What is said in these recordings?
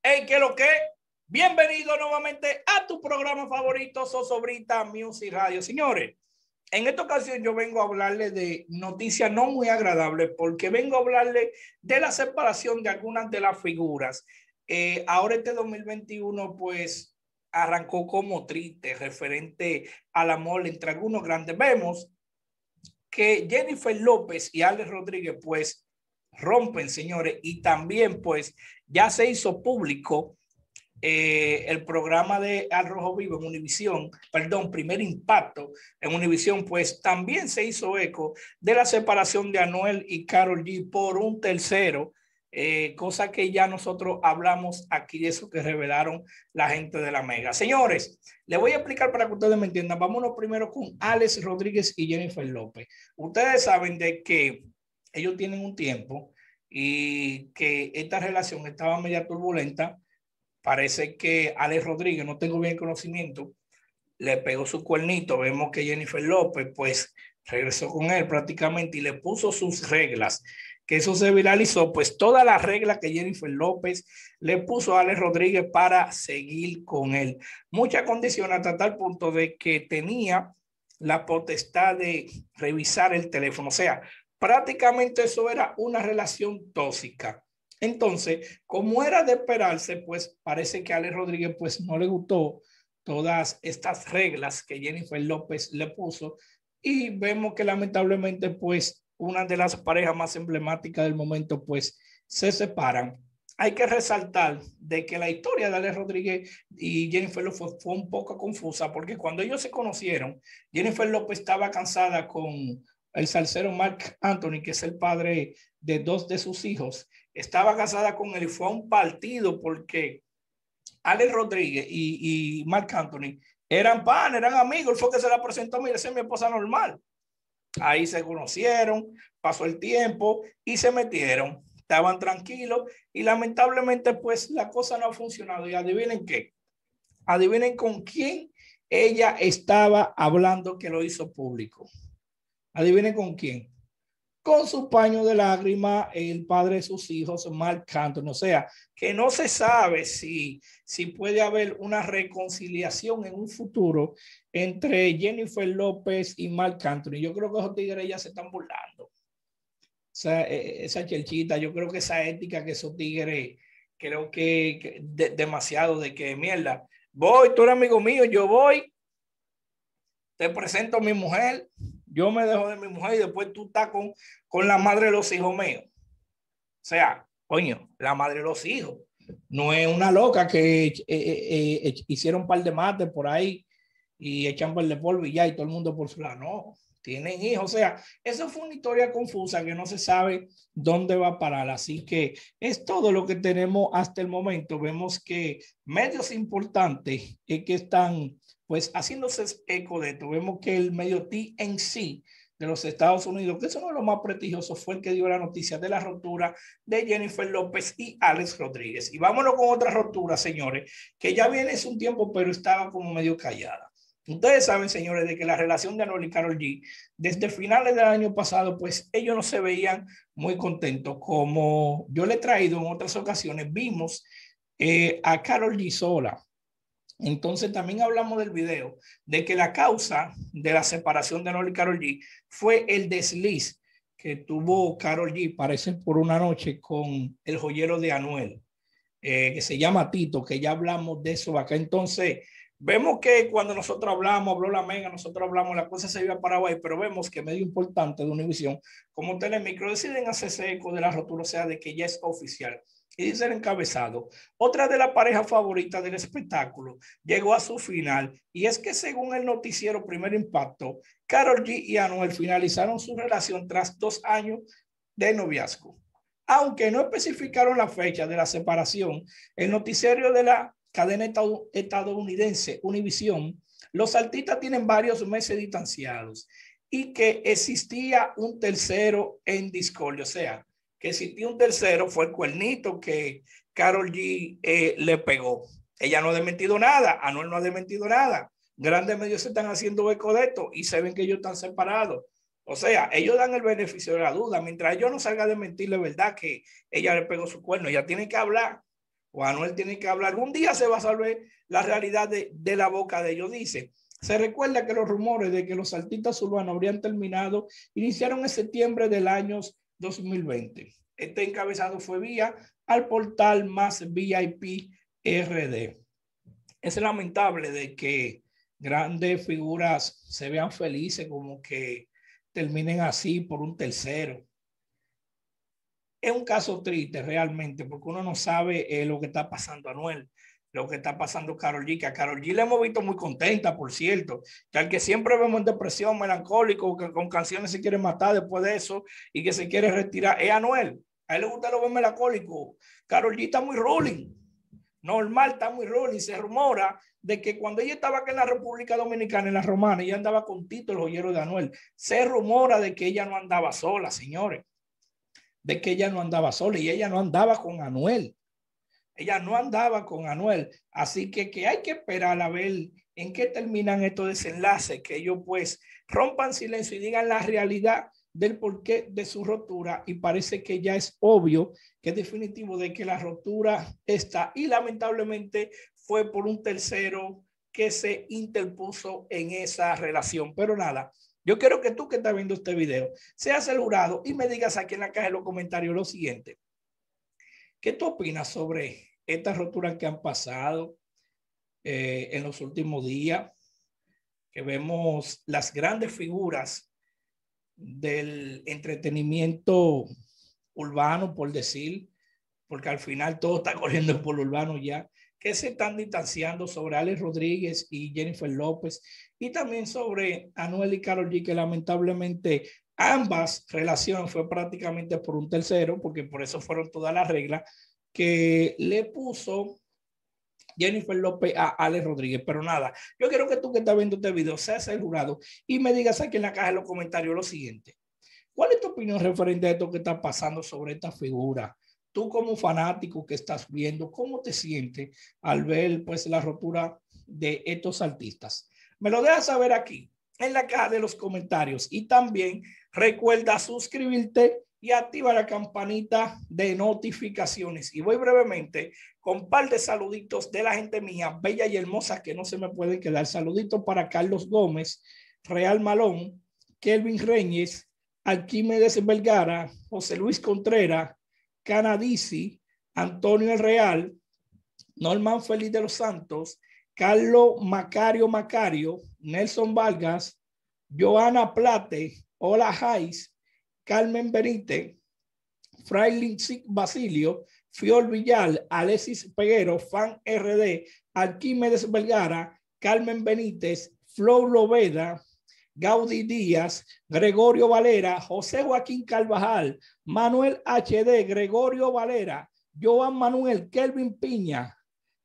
Hey, ¿qué lo que? Bienvenido nuevamente a tu programa favorito, Sosobrita Music Radio. Señores, en esta ocasión yo vengo a hablarle de noticias no muy agradables porque vengo a hablarle de la separación de algunas de las figuras. Eh, ahora este 2021 pues arrancó como triste referente al amor entre algunos grandes. Vemos que Jennifer López y Alex Rodríguez pues rompen, señores, y también pues ya se hizo público eh, el programa de Al Rojo Vivo en Univisión, perdón, Primer Impacto en Univisión, pues también se hizo eco de la separación de Anuel y Carol G por un tercero, eh, cosa que ya nosotros hablamos aquí de eso que revelaron la gente de la Mega. Señores, le voy a explicar para que ustedes me entiendan. Vámonos primero con Alex Rodríguez y Jennifer López. Ustedes saben de que ellos tienen un tiempo y que esta relación estaba media turbulenta. Parece que Alex Rodríguez, no tengo bien conocimiento, le pegó su cuernito. Vemos que Jennifer López, pues, regresó con él prácticamente y le puso sus reglas. Que eso se viralizó, pues todas las reglas que Jennifer López le puso a Alex Rodríguez para seguir con él. Muchas condiciones hasta tal punto de que tenía la potestad de revisar el teléfono. O sea, prácticamente eso era una relación tóxica. Entonces, como era de esperarse, pues parece que a Alex Rodríguez pues no le gustó todas estas reglas que Jennifer López le puso y vemos que lamentablemente pues una de las parejas más emblemáticas del momento pues se separan. Hay que resaltar de que la historia de Alex Rodríguez y Jennifer López fue un poco confusa porque cuando ellos se conocieron, Jennifer López estaba cansada con el salsero Mark Anthony, que es el padre de dos de sus hijos, estaba casada con él y fue a un partido porque Alex Rodríguez y, Mark Anthony eran pan, eran amigos. Él fue que se la presentó, mire, esa es mi esposa normal. Ahí se conocieron, pasó el tiempo y se metieron. Estaban tranquilos y lamentablemente pues la cosa no ha funcionado. Y adivinen qué, adivinen con quién ella estaba hablando que lo hizo público. Adivinen con quién. Con su paño de lágrima, el padre de sus hijos, Mark Anthony. O sea, que no se sabe si, si puede haber una reconciliación en un futuro entre Jennifer López y Mark Anthony. Yo creo que esos tigres ya se están burlando. O sea, e, e, esa chelchita, yo creo que esa ética que esos tigres, creo que, demasiado de que mierda. Voy, tú eres amigo mío, yo voy, te presento a mi mujer, yo me dejo de mi mujer y después tú estás con, con la madre de los hijos míos. O sea, coño, la madre de los hijos. No es una loca que eh, eh, eh, hicieron un par de mates por ahí y echan par de polvo y ya, y todo el mundo por su lado. No, tienen hijos. O sea, eso fue una historia confusa que no se sabe dónde va a parar. Así que es todo lo que tenemos hasta el momento. Vemos que medios importantes es que están pues haciéndose eco de esto, vemos que el medio TNC de los Estados Unidos, que es uno de los más prestigiosos, fue el que dio la noticia de la ruptura de Jennifer López y Alex Rodríguez. Y vámonos con otra ruptura, señores, que ya viene hace un tiempo, pero estaba como medio callada. Ustedes saben, señores, de que la relación de Anuel y Carol G, desde finales del año pasado, pues ellos no se veían muy contentos. Como yo le he traído en otras ocasiones, vimos eh, a Carol G sola entonces también hablamos del video de que la causa de la separación de Noel y Carol G fue el desliz que tuvo Carol G, parece por una noche con el joyero de Anuel, eh, que se llama Tito, que ya hablamos de eso acá. Entonces, vemos que cuando nosotros hablamos, habló la Mega, nosotros hablamos, la cosa se iba a Paraguay, pero vemos que medio importante de Univisión, como Telemicro, deciden hacerse eco de la rotura, o sea, de que ya es oficial dice el encabezado. Otra de las parejas favoritas del espectáculo llegó a su final y es que según el noticiero Primer Impacto, Carol G y Anuel finalizaron su relación tras dos años de noviazgo. Aunque no especificaron la fecha de la separación, el noticiero de la cadena estadounidense Univision, los artistas tienen varios meses distanciados y que existía un tercero en discordia, o sea, que existía un tercero fue el cuernito que Carol G eh, le pegó. Ella no ha desmentido nada, Anuel no ha desmentido nada. Grandes medios se están haciendo eco de esto y se ven que ellos están separados. O sea, ellos dan el beneficio de la duda. Mientras yo no salga de mentir la verdad que ella le pegó su cuerno, ella tiene que hablar. o Anuel tiene que hablar. Un día se va a saber la realidad de, de la boca de ellos. Dice, se recuerda que los rumores de que los artistas urbanos habrían terminado iniciaron en septiembre del año 2020. Este encabezado fue vía al portal más VIP RD. Es lamentable de que grandes figuras se vean felices como que terminen así por un tercero. Es un caso triste realmente porque uno no sabe eh, lo que está pasando a Anuel lo que está pasando Carol G, que a Carol G la hemos visto muy contenta, por cierto, que al que siempre vemos en depresión, melancólico, que con canciones se quiere matar después de eso y que se quiere retirar, es Anuel. A él le gusta lo ver melancólico. Carol G está muy rolling. Normal, está muy rolling. Se rumora de que cuando ella estaba aquí en la República Dominicana, en la Romana, ella andaba con Tito, el joyero de Anuel. Se rumora de que ella no andaba sola, señores. De que ella no andaba sola y ella no andaba con Anuel. Ella no andaba con Anuel. Así que, que hay que esperar a ver en qué terminan estos desenlaces, que ellos pues rompan silencio y digan la realidad del porqué de su rotura y parece que ya es obvio que es definitivo de que la rotura está y lamentablemente fue por un tercero que se interpuso en esa relación. Pero nada, yo quiero que tú que estás viendo este video seas el jurado y me digas aquí en la caja de los comentarios lo siguiente. ¿Qué tú opinas sobre estas roturas que han pasado eh, en los últimos días, que vemos las grandes figuras del entretenimiento urbano, por decir, porque al final todo está corriendo por lo urbano ya, que se están distanciando sobre Alex Rodríguez y Jennifer López, y también sobre Anuel y Carol G, que lamentablemente ambas relaciones fue prácticamente por un tercero, porque por eso fueron todas las reglas, que le puso Jennifer López a Alex Rodríguez. Pero nada, yo quiero que tú que estás viendo este video seas el jurado y me digas aquí en la caja de los comentarios lo siguiente. ¿Cuál es tu opinión referente a esto que está pasando sobre esta figura? Tú como fanático que estás viendo, ¿cómo te sientes al ver pues la rotura de estos artistas? Me lo dejas saber aquí en la caja de los comentarios y también recuerda suscribirte y activa la campanita de notificaciones. Y voy brevemente con un par de saluditos de la gente mía, bella y hermosa, que no se me pueden quedar. Saluditos para Carlos Gómez, Real Malón, Kelvin Reñez, Alquímedes Vergara, José Luis Contreras, Canadici, Antonio El Real, Norman Félix de los Santos, Carlos Macario Macario, Nelson Vargas, Joana Plate, Hola Jais, Carmen Benítez, Frailin Basilio, Fiol Villal, Alexis Peguero, Fan RD, Arquímedes Vergara, Carmen Benítez, Flor Loveda, Gaudí Díaz, Gregorio Valera, José Joaquín Carvajal, Manuel HD, Gregorio Valera, Joan Manuel, Kelvin Piña,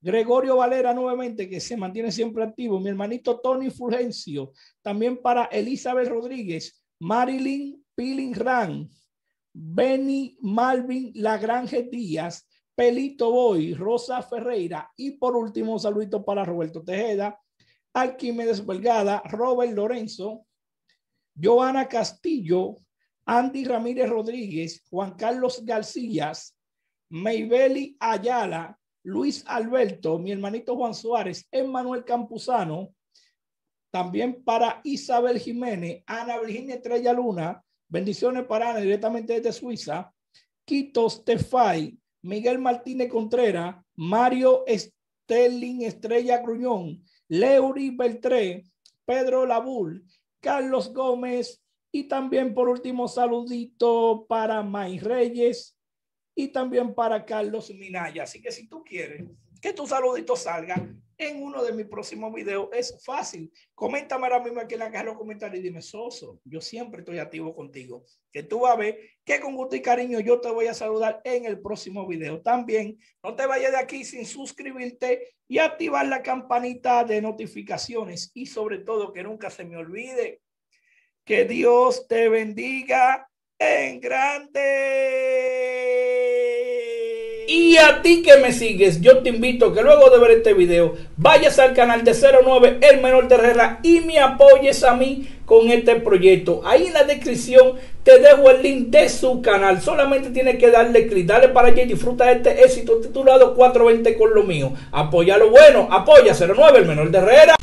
Gregorio Valera nuevamente, que se mantiene siempre activo, mi hermanito Tony Fulgencio, también para Elizabeth Rodríguez, Marilyn Pilling Ran, Benny Malvin Lagrange Díaz, Pelito Boy, Rosa Ferreira y por último, saludito para Roberto Tejeda, Alquímedes Belgada, Robert Lorenzo, Joana Castillo, Andy Ramírez Rodríguez, Juan Carlos García, Maybeli Ayala, Luis Alberto, mi hermanito Juan Suárez, Emmanuel Campuzano, también para Isabel Jiménez, Ana Virginia Estrella Luna, Bendiciones para Ana directamente desde Suiza. Quito Stefai, Miguel Martínez Contreras, Mario Sterling Estrella Gruñón, Leury Beltré, Pedro Labul, Carlos Gómez y también por último saludito para May Reyes y también para Carlos Minaya. Así que si tú quieres que tu saludito salga, en uno de mis próximos videos. Es fácil. Coméntame ahora mismo aquí en la caja de los comentarios y dime, Soso, yo siempre estoy activo contigo. Que tú vas a ver que con gusto y cariño yo te voy a saludar en el próximo video. También no te vayas de aquí sin suscribirte y activar la campanita de notificaciones. Y sobre todo que nunca se me olvide que Dios te bendiga en grande. Y a ti que me sigues, yo te invito que luego de ver este video vayas al canal de 09 El Menor de Herrera y me apoyes a mí con este proyecto. Ahí en la descripción te dejo el link de su canal. Solamente tienes que darle clic, dale para allá y disfruta este éxito titulado 420 con lo mío. Apoya lo bueno, apoya 09 El Menor de Herrera.